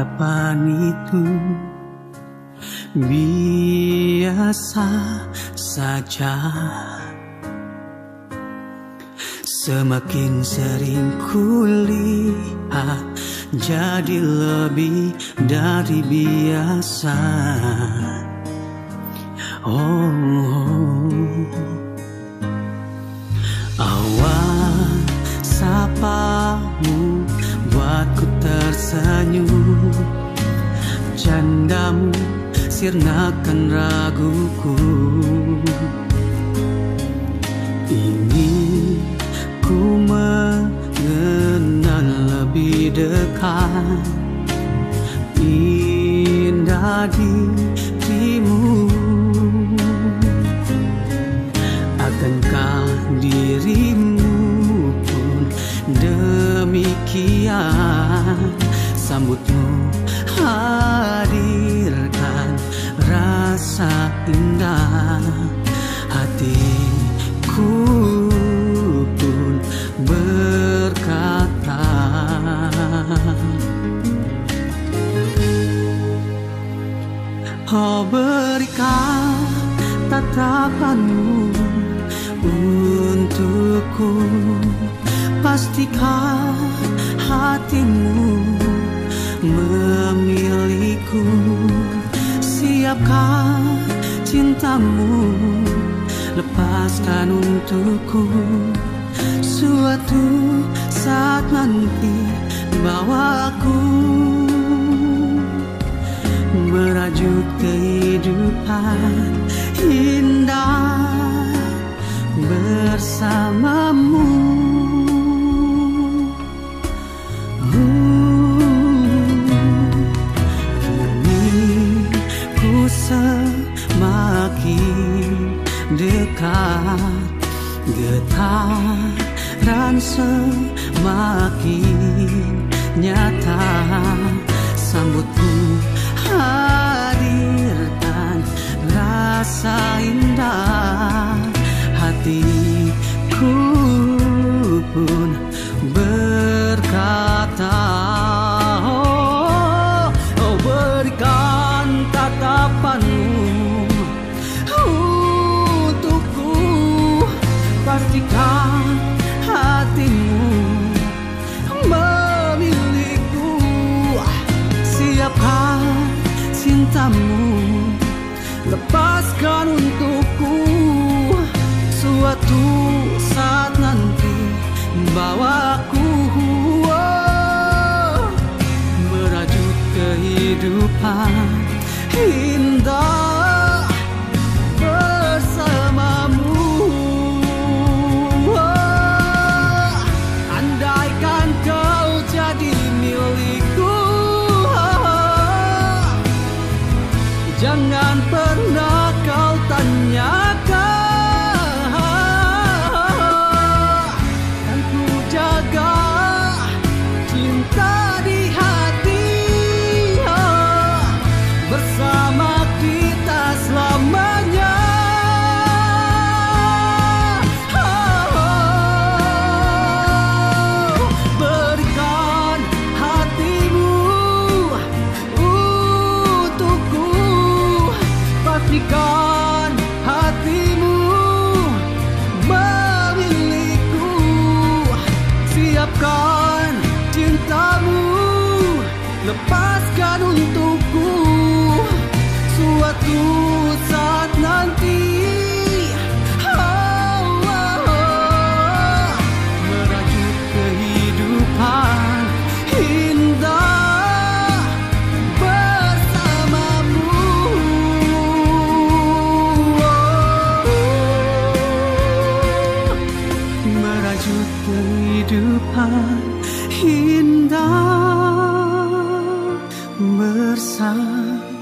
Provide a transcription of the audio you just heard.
tatapan itu biasa saja Semakin sering kulihat jadi lebih dari biasa Oh, oh. Awal sapamu buatku tersenyum Candamu sirnakan raguku. Ingin ku mengenal lebih dekat. Indah dirimu. Akankah dirimu pun demikian? Sambutmu hadirkan rasa indah. Hatiku pun berkata Oh berikan tatapanmu untukku. Pastikan hatimu memiliku Siapkan cintamu? Lepaskan untukku. Suatu saat nanti bawaku Merajut kehidupan Getaran semakin nyata. Sambutku hadirkan cintamu. Lepaskan untukku. Suatu saat nanti Bawaku oh, Merajut kehidupan Indah jangan pergi bersamamu